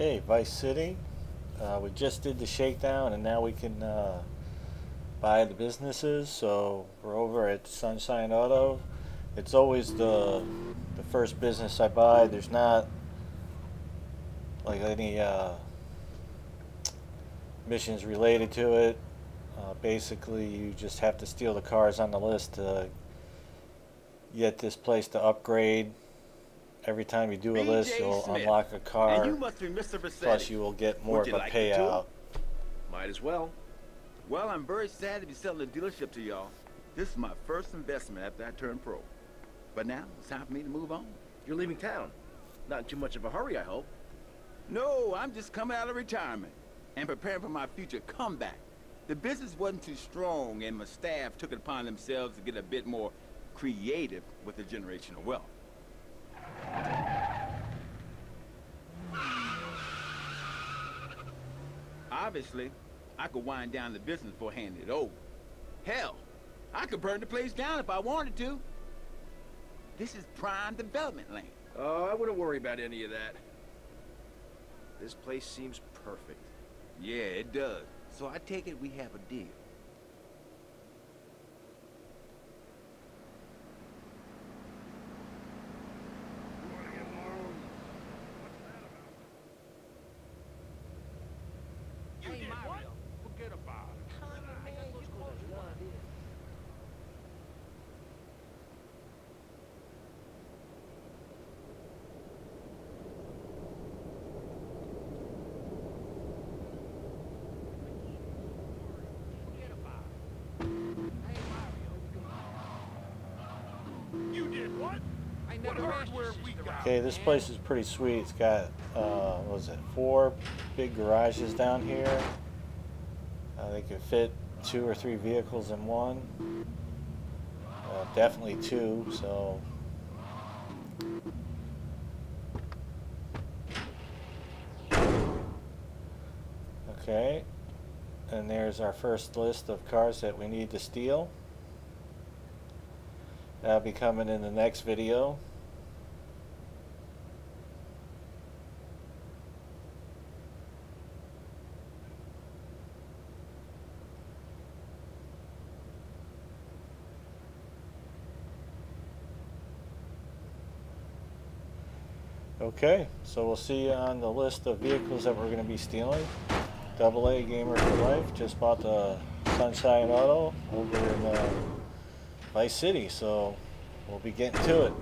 Okay, Vice City. Uh, we just did the shakedown and now we can uh, buy the businesses. So we're over at Sunshine Auto. It's always the, the first business I buy. There's not like any uh, missions related to it. Uh, basically, you just have to steal the cars on the list to get this place to upgrade every time you do a list, you'll Smith. unlock a car. And you must be Mr. Vercetti. Plus, you will get more Would of a like payout. Might as well. Well, I'm very sad to be selling the dealership to y'all. This is my first investment after I turned pro. But now, it's time for me to move on. You're leaving town. Not in too much of a hurry, I hope. No, I'm just coming out of retirement and preparing for my future comeback. The business wasn't too strong, and my staff took it upon themselves to get a bit more creative with the generation of wealth. Obviously, I could wind down the business before handing it over. Hell, I could burn the place down if I wanted to. This is prime development land. Oh, I wouldn't worry about any of that. This place seems perfect. Yeah, it does. So I take it we have a deal. You did what? Forget about it. Forget about it. Hey, Mario. You did what? I never what hardware we got? Okay, this place is pretty sweet. It's got, uh, what was it, four big garages down here. Uh, they could fit two or three vehicles in one. Uh, definitely two, so. Okay, and there's our first list of cars that we need to steal. That'll be coming in the next video. Okay, so we'll see you on the list of vehicles that we're going to be stealing. Double A Gamer for Life just bought the Sunshine Auto over in uh, Vice City, so we'll be getting to it.